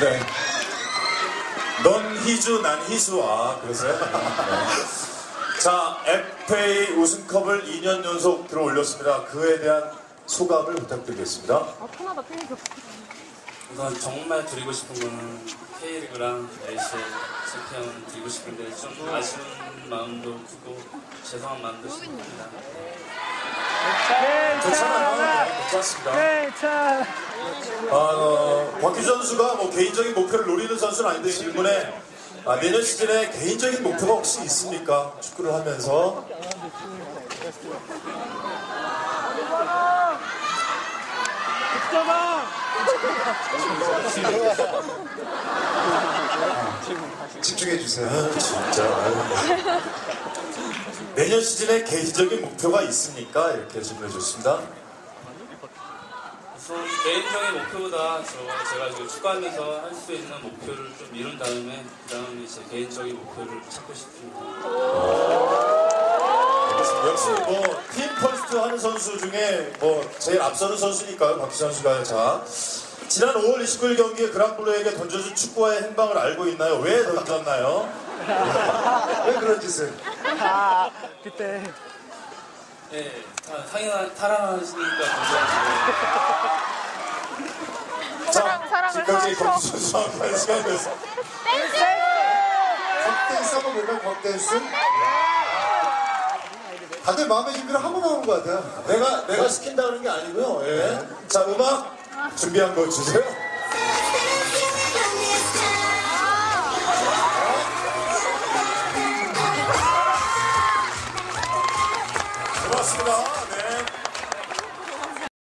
네. 넌 희주, 난 희수아. 그러세요? 네. 자, FA 우승컵을 2년 연속 들어 올렸습니다. 그에 대한 소감을 부탁드리겠습니다. 아, 편하다. 우선 정말 드리고 싶은 거는 K리그랑 LCL 챔피언 드리고 싶은데 좀 아쉬운 마음도 크고 죄송한 마음도. 괜찮아요. 네, 괜찮습니다. 아, 어, 곽규 선수가 뭐 개인적인 목표를 노리는 선수는 아닌데 질문에 아, 내년 시즌에 개인적인 목표가 혹시 있습니까? 축구를 하면서. 집중해 주세요. 아, 진짜. 내년 시즌에 개인적인 목표가 있습니까? 이렇게 질문해 주셨습니다. 우선 개인적인 목표보다 저 제가 지금 축구하면서 할 수 있는 목표를 좀 이룬 다음에 그 다음에 제 개인적인 목표를 찾고 싶습니다. 역시 뭐 team first 하는 선수 중에 뭐 제일 앞서는 선수니까요 곽희주 선수가 자 지난 5월 29일 경기에 그랑블루에게 던져준 축구화의 행방을 알고 있나요? 왜 던졌나요? 왜 그런 짓을? 네, 다 상인한 타랑하시니까 감사합니다. 사랑, 사랑을 지금까지 하셔. 박기 선수와 한 시간이었습니다. 곽댄스 한번 볼까요? 곽댄스? 다들 마음의 준비를 하고 나온 것 같아요. 내가 내가 시킨다 그런 게 아니고요. 예. 자 음악 준비한 거 주세요. 고맙습니다.